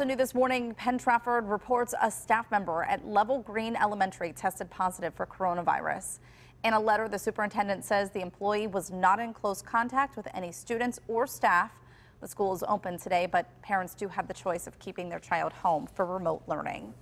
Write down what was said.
Also new this morning, Penn Trafford reports a staff member at Level Green Elementary tested positive for coronavirus. In a letter, the superintendent says the employee was not in close contact with any students or staff. The school is open today, but parents do have the choice of keeping their child home for remote learning.